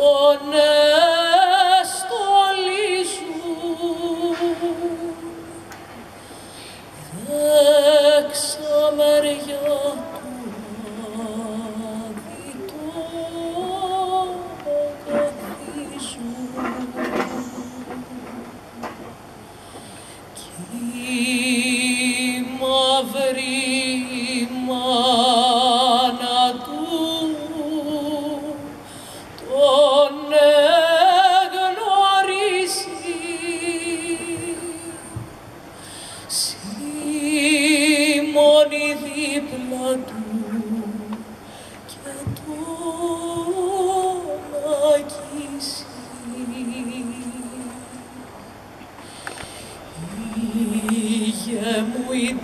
Oh no. δίπλα του και του αγγίσει. Ήγε μου η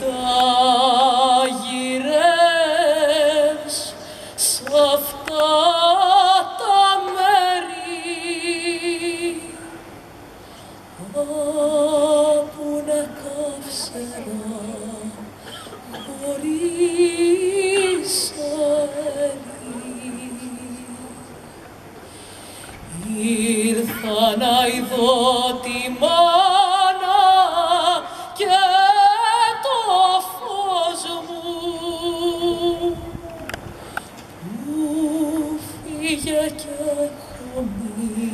τάγυρες σ' αυτά τα μέρη όπου να καύσερα Ήρθα να ειδώ τη μάνα και το φως μου. Που φύγε και ακόμη